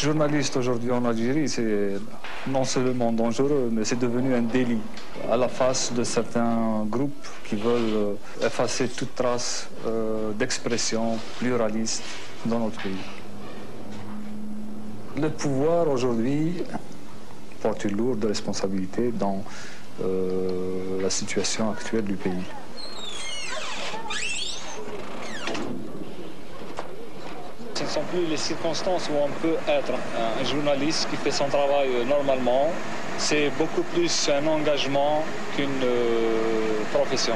Journaliste aujourd'hui en Algérie, c'est non seulement dangereux, mais c'est devenu un délit à la face de certains groupes qui veulent euh, effacer toute trace euh, d'expression pluraliste dans notre pays. Le pouvoir aujourd'hui porte une lourde responsabilité dans euh, la situation actuelle du pays. ce ne sont plus les circonstances où on peut être un journaliste qui fait son travail normalement. C'est beaucoup plus un engagement qu'une euh, profession.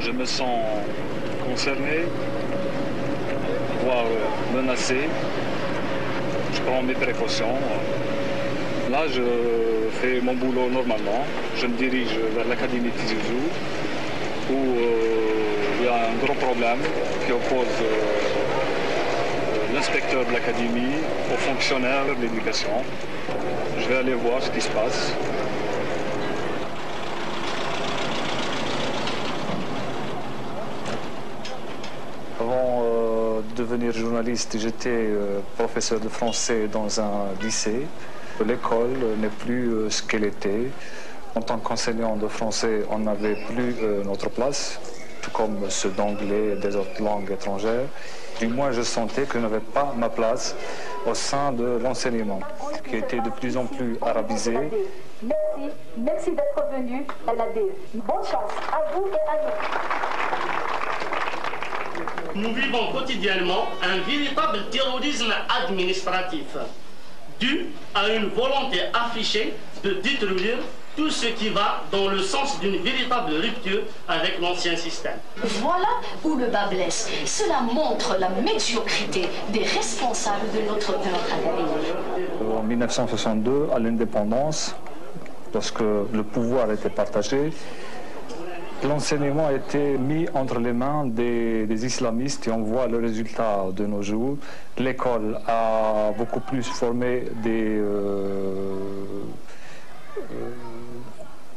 Je me sens concerné, voire menacé. Je prends mes précautions. Là, je fais mon boulot normalement. Je me dirige vers l'Académie Tizouzou, où euh, il y a un gros problème qui oppose euh, l'inspecteur de l'Académie aux fonctionnaires de l'éducation. Je vais aller voir ce qui se passe. Avant euh, de devenir journaliste, j'étais professeur de français dans un lycée. L'école n'est plus euh, ce qu'elle était. En tant qu'enseignant de français, on n'avait plus euh, notre place, tout comme ceux d'anglais et des autres langues étrangères. Du moins, je sentais que je n'avais pas ma place au sein de l'enseignement, qui était de plus en plus arabisé. Merci, merci d'être venu à la Bonne chance à vous et à nous. Nous vivons quotidiennement un véritable terrorisme administratif dû à une volonté affichée de détruire tout ce qui va dans le sens d'une véritable rupture avec l'ancien système. Voilà où le bas blesse. Cela montre la médiocrité des responsables de notre, de En 1962, à l'indépendance, lorsque le pouvoir était partagé, L'enseignement a été mis entre les mains des, islamistes et on voit le résultat de nos jours. L'école a beaucoup plus formé des, euh, euh,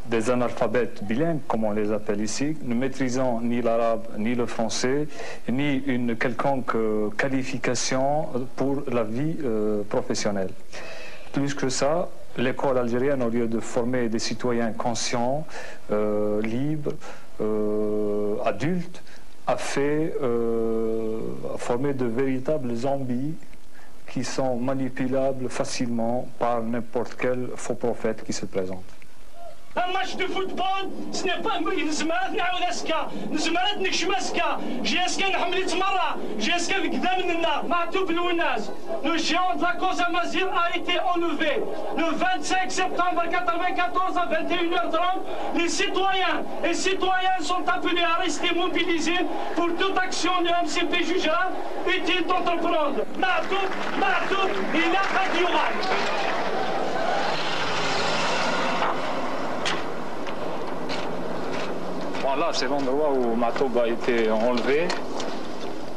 des analphabètes bilingues, comme on les appelle ici, ne maîtrisant ni l'arabe ni le français, ni une quelconque euh, qualification pour la vie professionnelle. Plus que ça, l'école algérienne, au lieu de former des citoyens conscients, euh, libres, euh, adultes, a fait euh, a formé de véritables zombies qui sont manipulables facilement par n'importe quel faux prophète qui se présente. Un match de football, ce n'est pas نزمات نعاود اسكا نزمات نكشم اسكا جي اسكا نحمل تمرة جي اسكا قدام النار معتوب الوناس Le géant de la cause Amazir a été enlevé le 25 septembre 94 à 21h30. Les citoyens et citoyennes sont appelés à rester mobilisés pour toute action de MCP jugera utile d'entreprendre. Martoub, Martoub, il n'a pas Là, c'est l'endroit où ma tobe a été enlevée.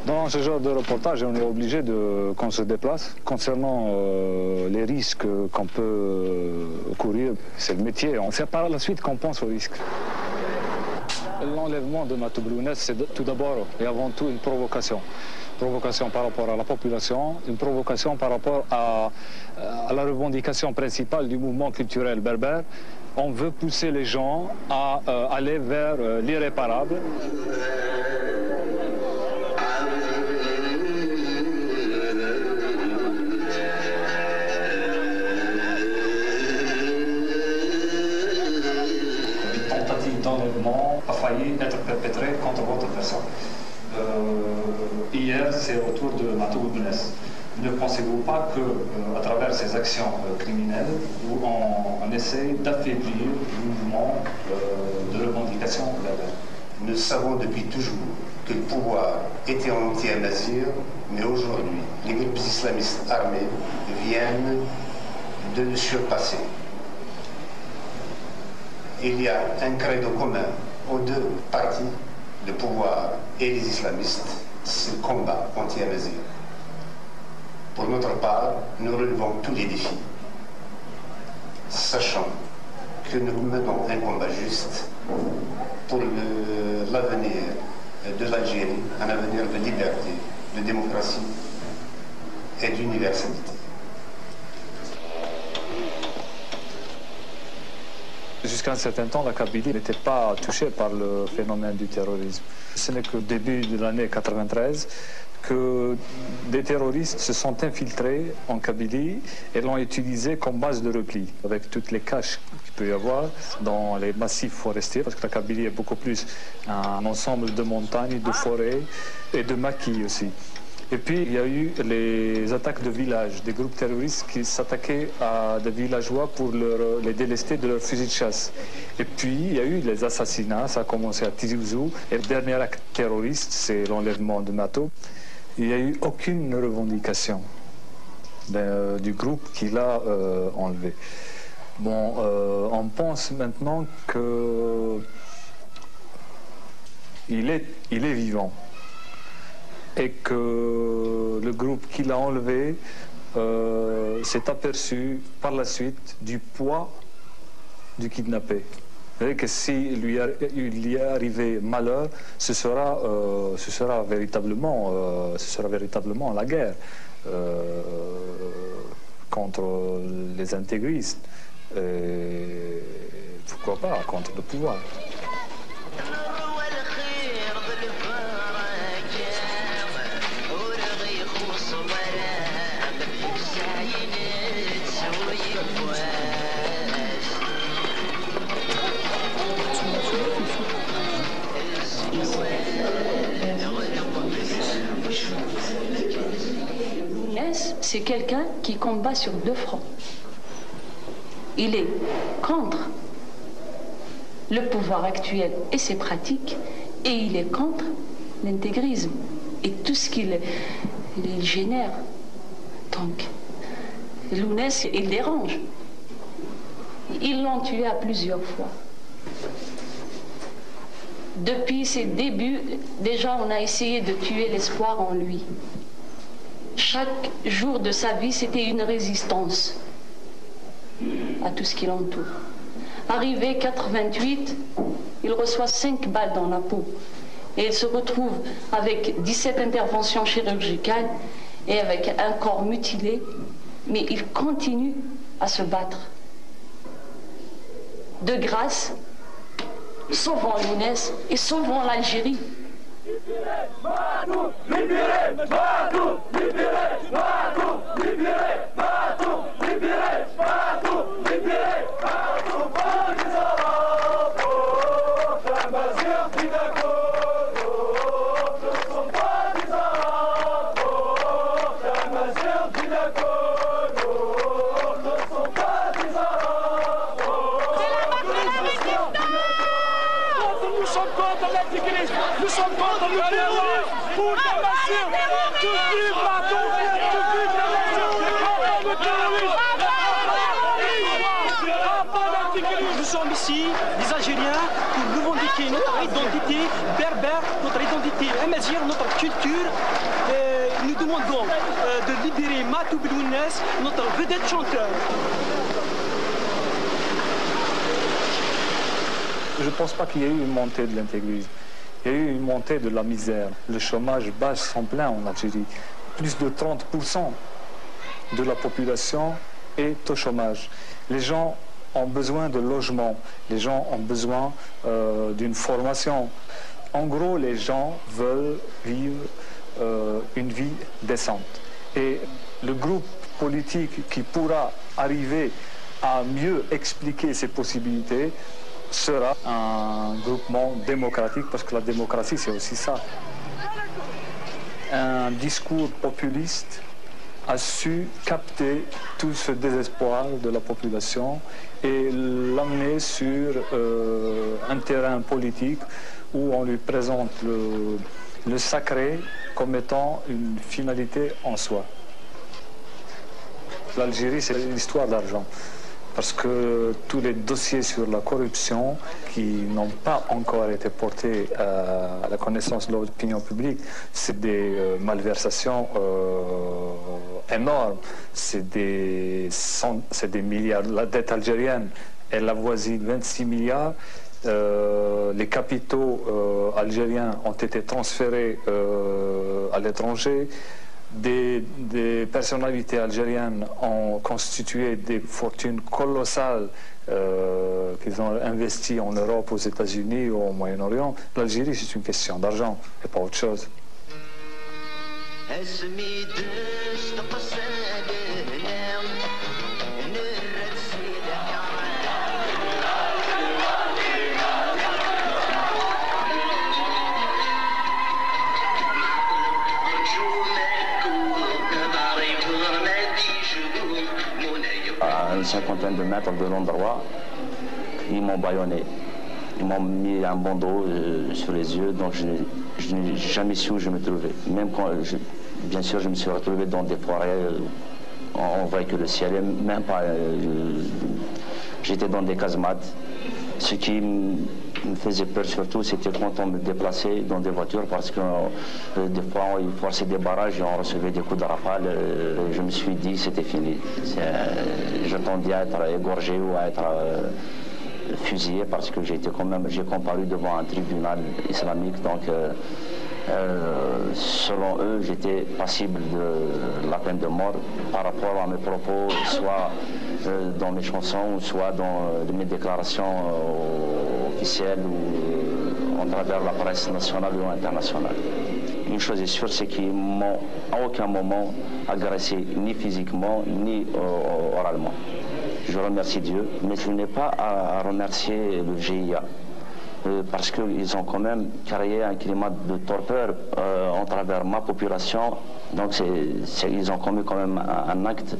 Dans ce genre de reportage, on est obligé de qu'on se déplace. Concernant euh, les risques qu'on peut euh, courir, c'est le métier. C'est par la suite qu'on pense aux risques. L'enlèvement de ma c'est tout d'abord et avant tout une provocation. Provocation par rapport à la population, une provocation par rapport à, à la revendication principale du mouvement culturel berbère, on veut pousser les gens à euh, aller vers euh, l'irréparable. Ne pensez-vous pas que, euh, à travers ces actions euh, criminelles, où on, essaie d'affaiblir le mouvement euh, de revendication Nous savons depuis toujours que le pouvoir était en anti-Amazir, mais aujourd'hui, les groupes islamistes armés viennent de le surpasser. Il y a un credo commun aux deux partis, le pouvoir et les islamistes, ce combat anti-Amazir. Pour notre part, nous relevons tous les défis, sachant que nous menons un combat juste pour l'avenir de l'Algérie, un avenir de liberté, de démocratie et d'universalité. Jusqu'à un certain temps, la Kabylie n'était pas touchée par le phénomène du terrorisme. Ce n'est qu'au début de l'année 93 que des terroristes se sont infiltrés en Kabylie et l'ont utilisé comme base de repli, avec toutes les caches qu'il peut y avoir dans les massifs forestiers, parce que la Kabylie est beaucoup plus un ensemble de montagnes, de forêts et de maquis aussi. Et puis, il y a eu les attaques de villages, des groupes terroristes qui s'attaquaient à des villageois pour les délester de leurs fusils de chasse. Et puis, il y a eu les assassinats, ça a commencé à Tizi Ouzou. Et le dernier acte terroriste, c'est l'enlèvement de Mato. Il n'y a eu aucune revendication euh, du groupe qui l'a euh, enlevé. Bon, euh, on pense maintenant que il est, il est vivant et que le groupe qui l'a enlevé s'est aperçu par la suite du poids du kidnappé que si lui il y est arrivé malheur, ce sera, euh, ce sera, véritablement, euh, ce sera véritablement la guerre euh, contre les intégristes. Et pourquoi pas contre le pouvoir. C'est quelqu'un qui combat sur deux fronts. Il est contre le pouvoir actuel et ses pratiques, et il est contre l'intégrisme et tout ce qu'il génère. Donc, Lounès, il dérange. Ils l'ont tué à plusieurs fois. Depuis ses débuts, déjà on a essayé de tuer l'espoir en lui. Chaque jour de sa vie, c'était une résistance à tout ce qui l'entoure. Arrivé 88, il reçoit 5 balles dans la peau et il se retrouve avec 17 interventions chirurgicales et avec un corps mutilé, mais il continue à se battre. De grâce, sauvons l'UNES et sauvons l'Algérie. Libérez Matou Libérez Matou Libérez Matou Libérez Matou Libérez Matou Libérez Matou Nous sommes ici, des Algériens, pour revendiquer notre identité berbère, notre identité amazigh, notre culture. nous demandons euh, de libérer Matou Belounes, notre vedette chanteur. Je ne pense pas qu'il y ait eu une montée de l'intégrisme. Il y a eu une montée de la misère. Le chômage bat son plein en Algérie. Plus de 30% de la population est au chômage. Les gens ont besoin de logement, les gens ont besoin euh, d'une formation. En gros, les gens veulent vivre euh, une vie décente. Et le groupe politique qui pourra arriver à mieux expliquer ces possibilités sera un groupement démocratique, parce que la démocratie, c'est aussi ça. Un discours populiste a su capter tout ce désespoir de la population et l'amener sur euh, un terrain politique où on lui présente le, le sacré comme étant une finalité en soi. L'Algérie, c'est l'histoire d'argent parce que tous les dossiers sur la corruption qui n'ont pas encore été portés à la connaissance de l'opinion publique, c'est des euh, malversations euh, énormes, c'est des, milliards. La dette algérienne elle avoisine 26 milliards. Euh, les capitaux algériens ont été transférés à l'étranger. Des, personnalités algériennes ont constitué des fortunes colossales qu'ils ont investies en Europe, aux États-Unis ou au Moyen-Orient. L'Algérie, c'est une question d'argent et pas autre chose. De mètres de l'endroit, ils m'ont baïonné. Ils m'ont mis un bandeau euh, sur les yeux, donc je, n'ai jamais su où je me trouvais. Même quand, bien sûr, je me suis retrouvé dans des forêts, euh, on, voyait que le ciel, même pas. Euh, j'étais dans des casemates. Ce qui me faisait peur surtout, c'était quand on me déplaçait dans des voitures parce que des fois, il forçait des barrages et on recevait des coups de rafale. je me suis dit, c'était fini. J'attendais à être égorgé ou à être fusillé parce que j'ai quand même, comparu devant un tribunal islamique. Donc, euh, euh, selon eux, j'étais passible de la peine de mort par rapport à mes propos, soit euh, dans mes chansons, soit dans mes déclarations ou en travers la presse nationale ou internationale. Une chose est sûre, c'est qu'ils m'ont à aucun moment agressé, ni physiquement, ni oralement je remercie Dieu, mais je n'ai pas à remercier le GIA. Euh, parce qu'ils ont quand même créé un climat de torpeur euh, en travers ma population. Donc ils ont commis quand même un, acte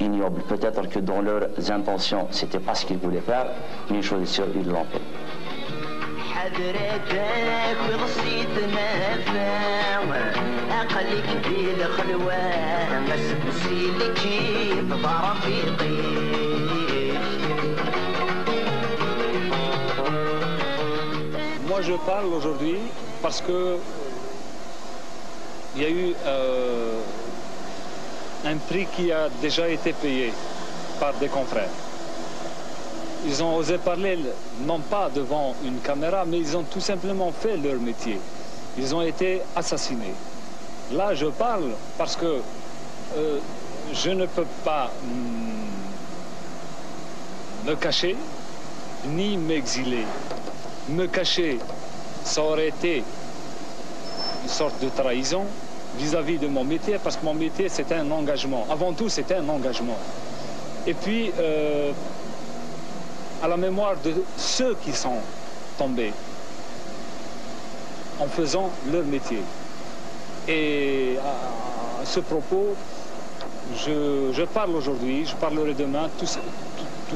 ignoble. Peut-être que dans leurs intentions, c'était pas ce qu'ils voulaient faire, mais une chose est sûre, ils l'ont fait. Moi je parle aujourd'hui parce que il y a eu euh, un prix qui a déjà été payé par des confrères. Ils ont osé parler, non pas devant une caméra, mais ils ont tout simplement fait leur métier. Ils ont été assassinés. Là, je parle parce que euh, je ne peux pas hmm, me cacher ni m'exiler. Me cacher, ça aurait été une sorte de trahison vis-à-vis de mon métier, parce que mon métier, c'est un engagement. Avant tout, c'est un engagement. Et puis, euh, à la mémoire de ceux qui sont tombés en faisant leur métier. Et à ce propos, je, parle aujourd'hui, je parlerai demain, tout,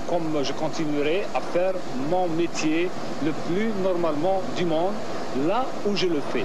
comme je continuerai à faire mon métier le plus normalement du monde, là où je le fais.